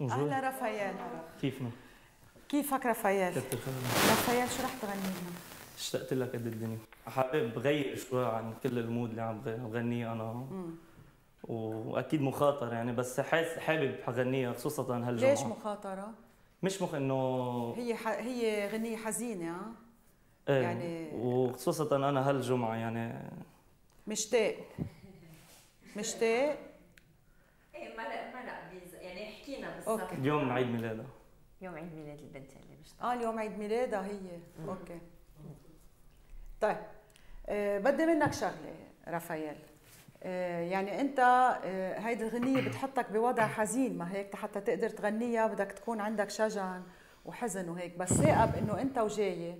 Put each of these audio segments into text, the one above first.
أهلا رفايال كيفنا؟ كيفك خيرك رفايال شو رح تغني لنا؟ اشتقت لك قد الدنيا. حابب غير شوي عن كل المود اللي عم بغنيه أنا. وأكيد مخاطرة يعني بس حاس حابب حغنيها خصوصا هالجمعة. ليش مخاطرة؟ مش مخ إنه هي ح... هي غنية حزينة ها؟ إيه يعني- وخصوصا أنا هالجمعة يعني. مشتاق. مشتاق؟ إيه ما لا ما لا بيز- يعني حكينا أوكي. بالضبط اليوم عيد ميلادها يوم عيد ميلاد البنت اللي مش آه اليوم عيد ميلادها هي. okay. طيب آه بدي منك شغلة رافائيل. آه يعني أنت آه هيدي الغنية بتحطك بوضع حزين ما هيك؟ حتى تقدر تغنيها بدك تكون عندك شجن وحزن وهيك. بس ثاقب إنه أنت وجاية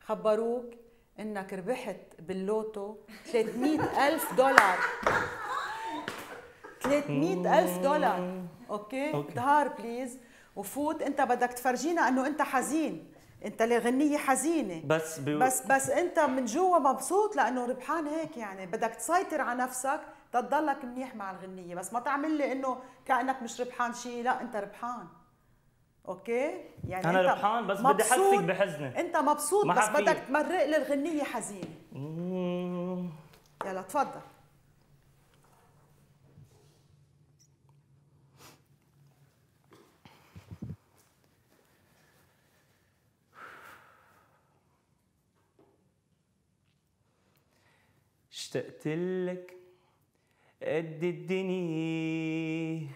خبروك إنك ربحت باللوتو 300 ألف دولار. 300 ألف دولار okay okay. ظهر please وفوت. أنت بدك تفرجينا أنه أنت حزين. أنت الغنية حزينة. بس بي... بس بس أنت من جوا مبسوط لأنه ربحان هيك يعني. بدك تسيطر على نفسك. تضلك منيح مع الغنية. بس ما تعمل لي إنه كأنك مش ربحان شيء. لا أنت ربحان. okay يعني أنا أنت ربحان بس بدي. أحسك بحزني أنت مبسوط بس. بدك تمرق لي الغنية حزينة. يلا تفضل. اشتقت لك قد الدنيا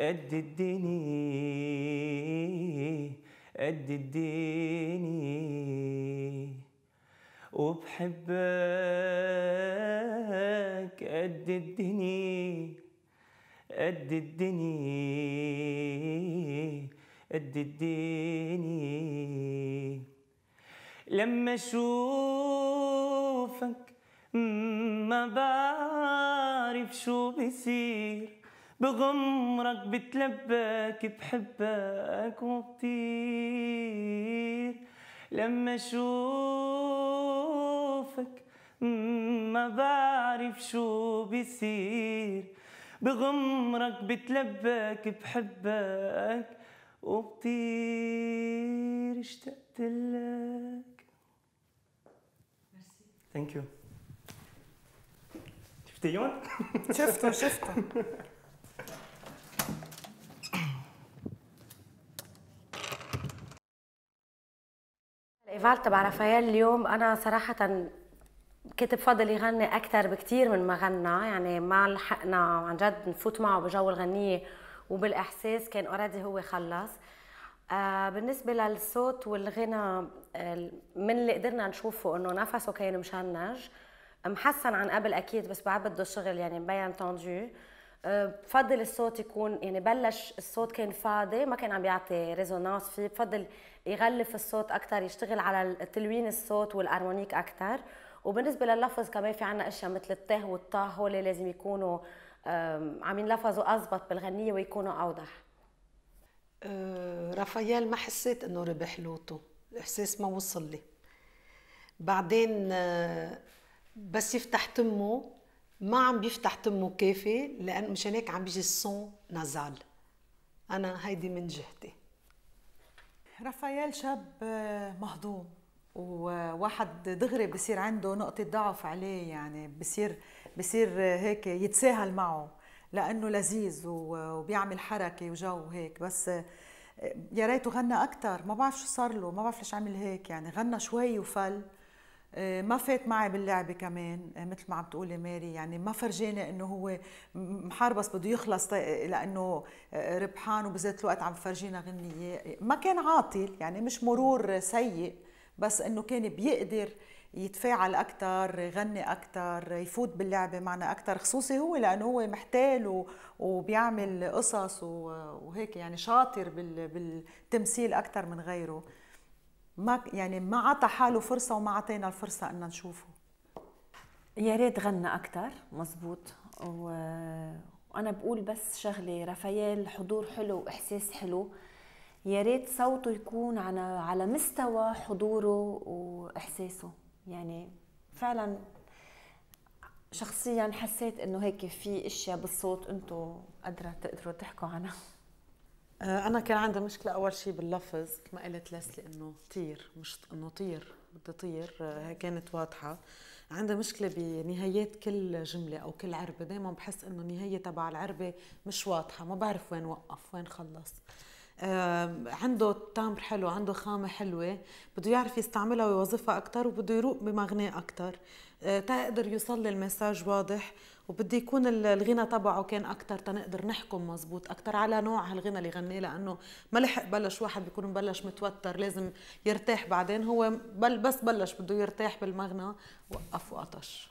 قد الدنيا قد الدنيا. وبحبك قد الدنيا قد الدنيا قد الدنيا. لما اشوفك ما بعرف شو بصير بغمرك بتلبك بحبك وبطير. لما أشوفك ما بعرف شو بصير بغمرك بتلبك بحبك وبطير. اشتقت لك. ثانك يو شفتيهم؟ شفته شفته ال eval تبع رافائيل اليوم أنا صراحة كنت بفضل يغني أكثر بكثير من ما غنى يعني ما لحقنا عن جد نفوت معه بجو الغنية وبالإحساس كان already هو خلص. آه بالنسبة للصوت والغنى من اللي قدرنا نشوفه إنه نفسه كان مشنج. محسن عن قبل أكيد بس بعد بده شغل يعني مبين tendu. أه، بفضل الصوت يكون يعني بلش الصوت كان فاضي ما كان عم بيعطي résonance. فيه بفضل يغلف الصوت أكثر يشتغل على تلوين الصوت وال harmonique أكثر وبالنسبة لللفظ كمان في عنا أشياء مثل الته والطه هول لازم يكونوا عم ينلفظوا اضبط بالغنية ويكونوا أوضح. آه، رافائيل ما حسيت إنه ربح لوتو الاحساس ما وصل لي. بعدين آه، بس يفتح تمه. ما عم بيفتح تمه كافي لأن مشان هيك عم بيجي الصون نزال أنا هيدي من جهتي. رافائيل شاب آه، مهضوم وواحد دغري بصير عنده نقطة ضعف عليه يعني بصير بصير آه، هيك يتساهل معه لأنه لذيذ وبيعمل حركة وجو هيك. بس آه، يا ريته غنى أكتر. ما بعرف شو صار له ما بعرف ليش عمل هيك يعني غنى شوي وفل. ما فات معي باللعبة كمان آه، مثل ما عم تقولي ماري يعني ما فرجاني إنه هو م- محاربس بده يخلص لأنه آه، ربحان وبذات الوقت عم فرجينا غنية. ما كان عاطل يعني مش مرور سيء بس إنه كان بيقدر يتفاعل أكثر يغني أكثر يفوت باللعبة معنا أكثر خصوصي هو لأنه هو محتال وبيعمل قصص وهيك يعني شاطر بال- بالتمثيل أكثر من غيره. ما يعني ما عطى حاله فرصة وما عطينا الفرصة ان نشوفه. يا ريت غنى أكتر مزبوط و... وأنا بقول بس شغلة رافائيل حضور حلو وإحساس حلو. يا ريت صوته يكون على على مستوى حضوره وإحساسه. يعني فعلا شخصيا حسيت إنه هيك في إشياء بالصوت أنتم قادرة تقدروا تحكوا عنها. أنا كان عندي مشكلة أول شيء باللفظ ما قلت لسلي انه طير مش إنه طير بدي طير آه، هي كانت واضحة. عندي مشكلة بنهايات كل جملة أو كل عربة دائما بحس إنه النهاية تبع العربة مش واضحة ما بعرف وين وقف وين خلص. عنده تامر حلو عنده خامة حلوة بده يعرف يستعملها ويوظفها أكثر وبده يروق بمغناه أكثر آه، تا يقدر يوصل لي المساج واضح وبده يكون الغنى تبعه كان أكثر تنقدر نحكم مزبوط أكثر على نوع هالغنى اللي غنيه لأنه ما لحق بلش واحد بيكون مبلش متوتر لازم يرتاح بعدين هو بل بس بلش بده يرتاح بالمغنى وقف وقطش.